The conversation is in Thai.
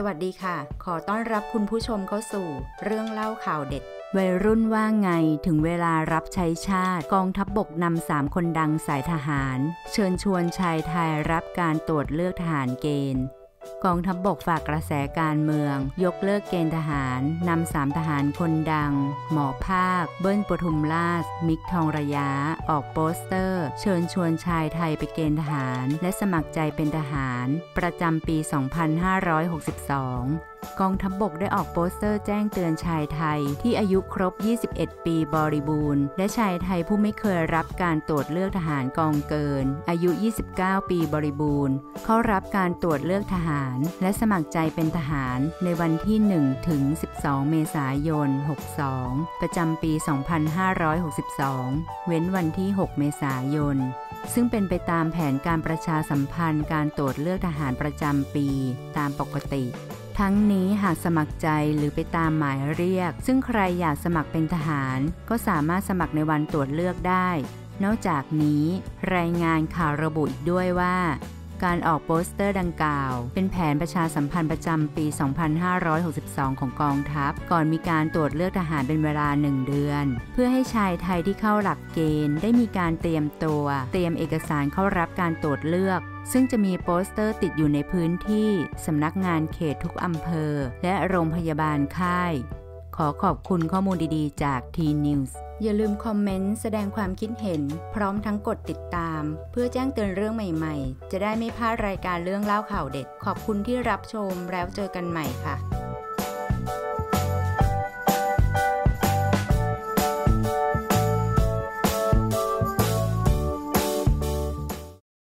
สวัสดีค่ะ ขอต้อนรับคุณผู้ชมเข้าสู่ เรื่องเล่าข่าวเด็ด วัยรุ่นว่าไงถึงเวลารับใช้ชาติ กองทัพบบกนำสามคนดังสายทหาร เชิญชวนชายไทยรับการตรวจเลือกทหารเกณฑ์กองทัพบบกฝากกระแสการเมือง ยกเลิกเกณฑ์ทหาร นำสามทหารคนดัง หมอภาค เบิ้ลปทุมราช มิกทองระยะ ออกโปสเตอร์ เชิญชวนชายไทยไปเกณฑ์ทหาร และสมัครใจเป็นทหาร ประจำปี 2562กองทัพบบกได้ออกโปสเตอร์แจ้งเตือนชายไทยที่อายุครบ 21 ปีบริบูรณ์ และชายไทยผู้ไม่เคยรับการตรวจเลือกทหารกองเกิน อายุ 29 ปีบริบูรณ์ เข้ารับการตรวจเลือกทหารและสมัครใจเป็นทหารในวันที่ 1 ถึง 12 เมษายน 62 ประจำปี 2562 เว้นวันที่ 6 เมษายน ซึ่งเป็นไปตามแผนการประชาสัมพันธ์การตรวจเลือกทหารประจำปีตามปกติทั้งนี้หากสมัครใจหรือไปตามหมายเรียก ซึ่งใครอยากสมัครเป็นทหาร ก็สามารถสมัครในวันตรวจเลือกได้ นอกจากนี้ รายงานข่าวระบุอีกด้วยว่า การออกโปสเตอร์ดังกล่าว เป็นแผนประชาสัมพันธ์ประจำปี 2562 ของกองทัพ ก่อนมีการตรวจเลือกทหารเป็นเวลา 1 เดือน เพื่อให้ชายไทยที่เข้าหลักเกณฑ์ ได้มีการเตรียมตัว เตรียมเอกสารเข้ารับการตรวจเลือกซึ่งจะมีโปสเตอร์ติดอยู่ในพื้นที่ สำนักงานเขตทุกอำเภอ และโรงพยาบาลค่าย ขอขอบคุณข้อมูลดีๆ จาก T-News อย่าลืมคอมเมนต์แสดงความคิดเห็น พร้อมทั้งกดติดตาม เพื่อแจ้งเตือนเรื่องใหม่ๆ จะได้ไม่พลาดรายการเรื่องเล่าข่าวเด็ด ขอบคุณที่รับชมแล้วเจอกันใหม่ค่ะ